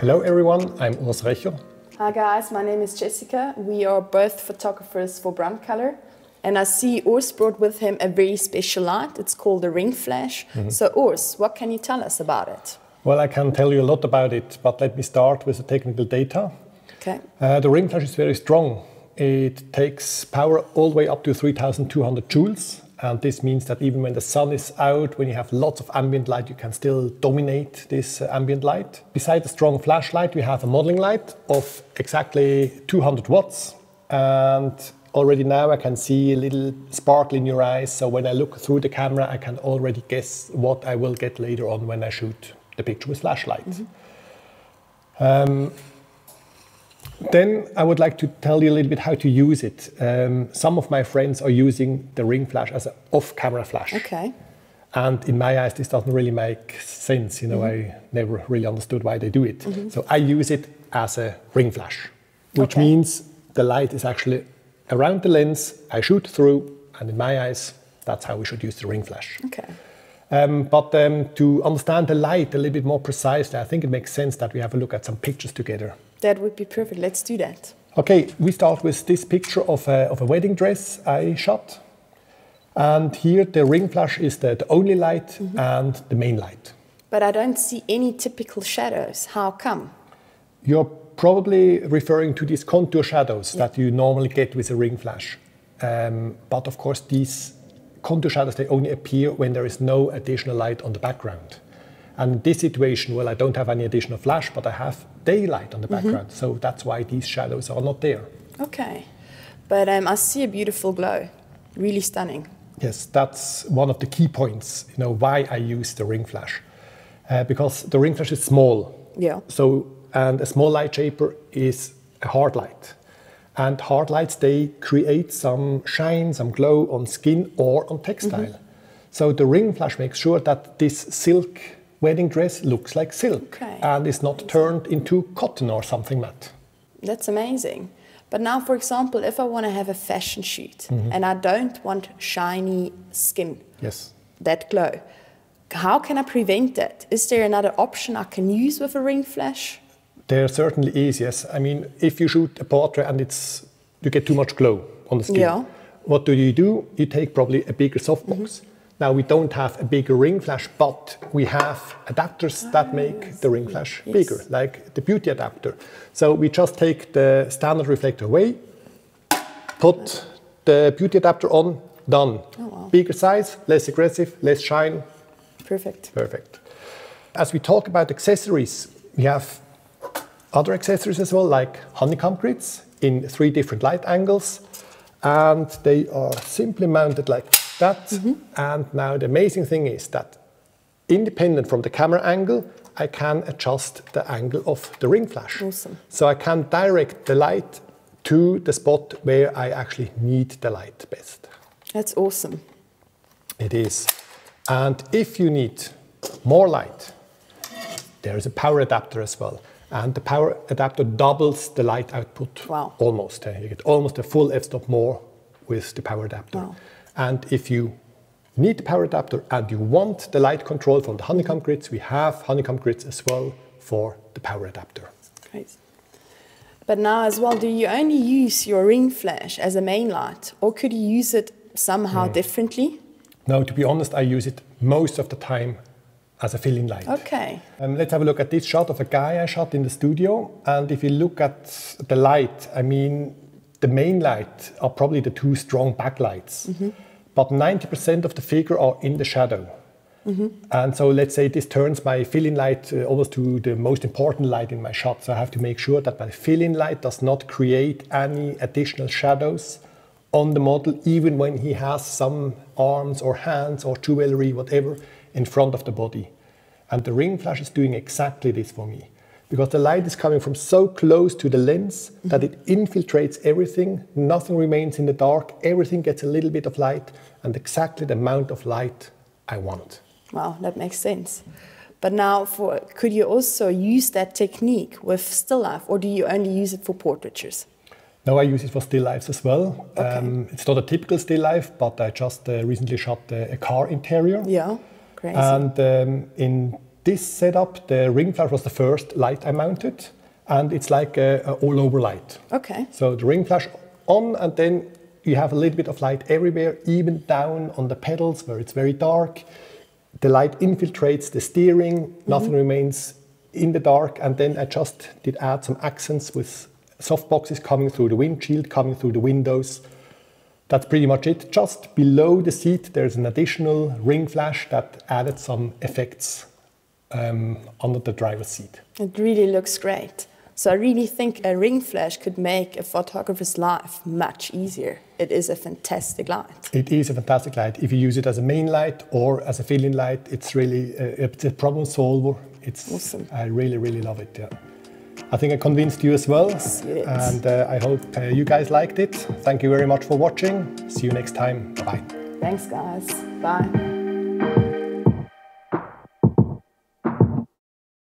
Hello everyone, I'm Urs Recher. Hi guys, my name is Jessica. We are both photographers for broncolor. And I see Urs brought with him a very special light. It's called the ring flash. Mm -hmm. So Urs, what can you tell us about it? Well, I can tell you a lot about it, but let me start with the technical data. Okay. Uh, the ring flash is very strong. It takes power all the way up to 3200 joules and this means that even when the sun is out, when you have lots of ambient light, you can still dominate this uh, ambient light. Besides the strong flashlight, we have a modeling light of exactly 200 watts. And already now I can see a little sparkle in your eyes. So when I look through the camera, I can already guess what I will get later on when I shoot the picture with flashlight. Mm -hmm. um, then I would like to tell you a little bit how to use it. Um, some of my friends are using the ring flash as an off-camera flash. Okay. And in my eyes, this doesn't really make sense. You know, mm -hmm. I never really understood why they do it. Mm -hmm. So I use it as a ring flash, which okay. means the light is actually around the lens. I shoot through, and in my eyes, that's how we should use the ring flash. Okay. Um, but um, to understand the light a little bit more precisely, I think it makes sense that we have a look at some pictures together. That would be perfect. Let's do that. Okay, we start with this picture of a, of a wedding dress I shot. And here the ring flash is the, the only light mm -hmm. and the main light. But I don't see any typical shadows. How come? You're probably referring to these contour shadows yeah. that you normally get with a ring flash. Um, but of course, these contour shadows, they only appear when there is no additional light on the background. And in this situation, well, I don't have any additional flash, but I have daylight on the mm-hmm. background. Mm -hmm. So that's why these shadows are not there. Okay. But um, I see a beautiful glow, really stunning. Yes, that's one of the key points, you know, why I use the ring flash. Uh, because the ring flash is small. Yeah. So, and a small light shaper is a hard light. And hard lights, they create some shine, some glow on skin or on textile. Mm -hmm. So the ring flash makes sure that this silk wedding dress looks like silk okay. and is not turned into cotton or something matte. That's amazing. But now, for example, if I want to have a fashion shoot mm -hmm. and I don't want shiny skin, yes, that glow, how can I prevent that? Is there another option I can use with a ring flash? There certainly is, yes. I mean, if you shoot a portrait and it's you get too much glow on the skin, yeah. what do you do? You take probably a bigger softbox. Mm -hmm now we don't have a bigger ring flash, but we have adapters ah, that make yes. the ring flash yes. bigger, like the beauty adapter. So we just take the standard reflector away, put the beauty adapter on, done. Oh, wow. Bigger size, less aggressive, less shine. Perfect. Perfect. As we talk about accessories, we have other accessories as well, like honeycomb grids in three different light angles. And they are simply mounted like that. Mm -hmm. And now the amazing thing is that independent from the camera angle, I can adjust the angle of the ring flash. Awesome. So I can direct the light to the spot where I actually need the light best. That's awesome. It is. And if you need more light, there is a power adapter as well. And the power adapter doubles the light output. Wow. Almost. You get almost a full f-stop more with the power adapter. Wow. And if you need the power adapter and you want the light control from the honeycomb grids, we have honeycomb grids as well for the power adapter. Great. But now as well, do you only use your ring flash as a main light or could you use it somehow mm. differently? No, to be honest, I use it most of the time as a fill-in light. Okay. Um, let's have a look at this shot of a guy I shot in the studio. And if you look at the light, I mean, the main light are probably the two strong backlights. Mm -hmm but 90% of the figure are in the shadow. Mm -hmm. And so let's say this turns my fill-in light uh, almost to the most important light in my shot. So I have to make sure that my fill-in light does not create any additional shadows on the model, even when he has some arms or hands or jewelry, whatever, in front of the body. And the ring flash is doing exactly this for me because the light is coming from so close to the lens that it infiltrates everything. Nothing remains in the dark. Everything gets a little bit of light and exactly the amount of light I want. Wow, that makes sense. But now, for could you also use that technique with still life, or do you only use it for portraitures? No, I use it for still lifes as well. Okay. Um, it's not a typical still life, but I just uh, recently shot uh, a car interior. Yeah, crazy. And um, in this setup, the ring flash was the first light I mounted, and it's like a, a all-over light. okay. So the ring flash on, and then you have a little bit of light everywhere, even down on the pedals where it's very dark. The light infiltrates the steering, nothing remains in the dark, and then I just did add some accents with soft boxes coming through the windshield, coming through the windows. That's pretty much it. Just below the seat, there's an additional ring flash that added some effects um, under the driver's seat. It really looks great. So I really think a ring flash could make a photographer's life much easier. It is a fantastic light. It is a fantastic light. If you use it as a main light or as a fill-in light, it's really uh, it's a problem solver. It's Awesome. I really really love it. Yeah. I think I convinced you as well, Yes, you did. and uh, I hope uh, you guys liked it. Thank you very much for watching. See you next time. Bye. Bye. Thanks, guys. Bye.